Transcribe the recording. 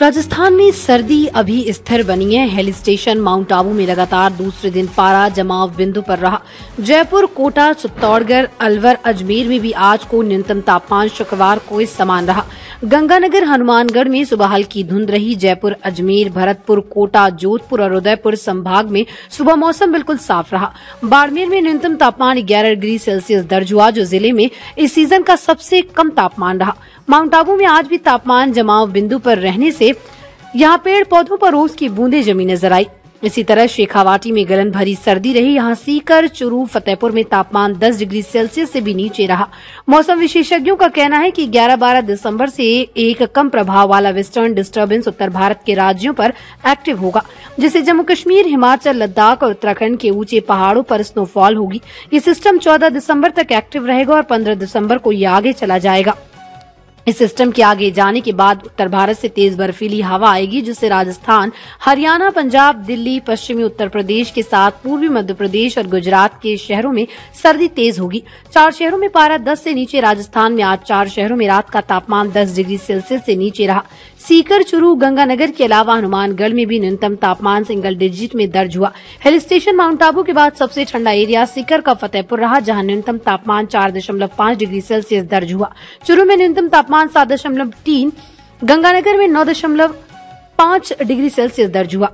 राजस्थान में सर्दी अभी स्थिर बनी है। हिल स्टेशन माउंट आबू में लगातार दूसरे दिन पारा जमाव बिंदु पर रहा। जयपुर, कोटा, चित्तौड़गढ़, अलवर, अजमेर में भी आज को न्यूनतम तापमान शुक्रवार को इस समान रहा। गंगानगर हनुमानगढ़ में सुबह हल्की धुंध रही जयपुर, अजमेर, भरतपुर, कोटा, जोधपुर और उदयपुर संभाग में सुबह मौसम बिल्कुल साफ़ रहा। बाड़मेर में न्यूनतम तापमान ग्यारह डिग्री सेल्सियस दर्ज हुआ, जो ज़िले में इस सीज़न का सबसे कम तापमान रहा। माउंट आबू में आज भी तापमान जमाव बिंदु पर रहने से यहाँ पेड़ पौधों पर ओस की बूंदे जमी नज़र आई। इसी तरह शेखावाटी में गलन भरी सर्दी रही, यहाँ सीकर, चुरू, फतेहपुर में तापमान 10 डिग्री सेल्सियस से भी नीचे रहा। मौसम विशेषज्ञों का कहना है कि 11-12 दिसंबर से एक कम प्रभाव वाला वेस्टर्न डिस्टर्बेंस उत्तर भारत के राज्यों पर एक्टिव होगा, जिससे जम्मू कश्मीर हिमाचल, लद्दाख और उत्तराखंड के ऊँचे पहाड़ों पर स्नोफॉल होगी। ये सिस्टम चौदह दिसंबर तक एक्टिव रहेगा और पंद्रह दिसंबर को ये आगे चला जाएगा। इस सिस्टम के आगे जाने के बाद उत्तर भारत से तेज बर्फीली हवा आएगी, जिससे राजस्थान, हरियाणा, पंजाब, दिल्ली, पश्चिमी उत्तर प्रदेश के साथ पूर्वी मध्य प्रदेश और गुजरात के शहरों में सर्दी तेज होगी। चार शहरों में पारा 10 से नीचे, राजस्थान में आज चार शहरों में रात का तापमान 10 डिग्री सेल्सियस से नीचे रहा। सीकर, चुरू, गंगानगर के अलावा हनुमानगढ़ में भी न्यूनतम तापमान सिंगल डिजिट में दर्ज हुआ। हिल स्टेशन माउंट आबू के बाद सबसे ठंडा एरिया सीकर का फतेहपुर रहा, जहाँ न्यूनतम तापमान चार दशमलव पाँच डिग्री सेल्सियस दर्ज हुआ। चुरू में न्यूनतम तापमान सात दशमलव तीन गंगानगर में नौ दशमलव पाँच डिग्री सेल्सियस दर्ज हुआ।